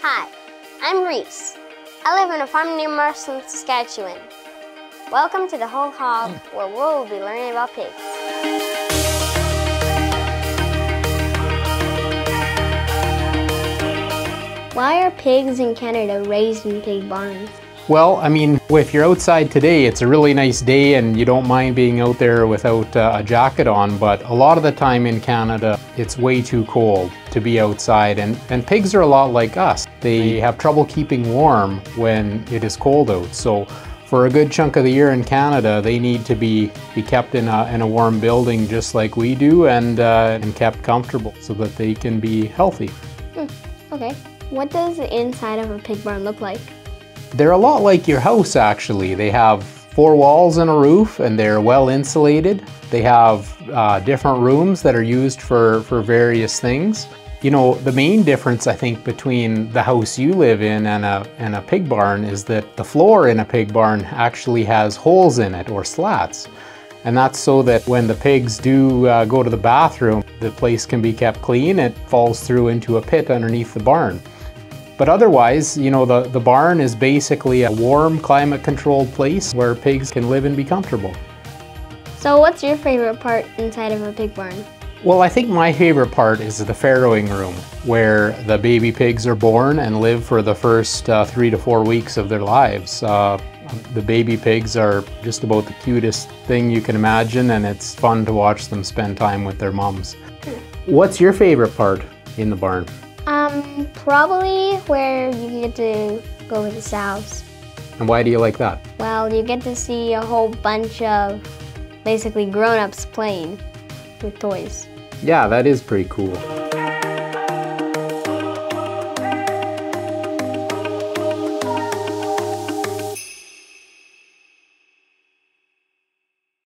Hi, I'm Reise. I live in a farm near Marston, Saskatchewan. Welcome to the Whole Hog, where we'll be learning about pigs. Why are pigs in Canada raised in pig barns? Well, I mean, if you're outside today, it's a really nice day and you don't mind being out there without uh, a jacket on, but a lot of the time in Canada, it's way too cold to be outside and, and pigs are a lot like us. They have trouble keeping warm when it is cold out. So for a good chunk of the year in Canada, they need to be, be kept in a, in a warm building just like we do and, uh, and kept comfortable so that they can be healthy. Hmm, okay. What does the inside of a pig barn look like? They're a lot like your house actually. They have four walls and a roof and they're well insulated. They have uh, different rooms that are used for, for various things. You know, the main difference I think between the house you live in and a, and a pig barn is that the floor in a pig barn actually has holes in it or slats. And that's so that when the pigs do uh, go to the bathroom, the place can be kept clean. It falls through into a pit underneath the barn. But otherwise, you know, the, the barn is basically a warm, climate-controlled place where pigs can live and be comfortable. So what's your favorite part inside of a pig barn? Well, I think my favorite part is the farrowing room, where the baby pigs are born and live for the first uh, three to four weeks of their lives. Uh, the baby pigs are just about the cutest thing you can imagine, and it's fun to watch them spend time with their moms. What's your favorite part in the barn? Um, probably where you get to go with the sows. And why do you like that? Well, you get to see a whole bunch of basically grown-ups playing with toys. Yeah, that is pretty cool.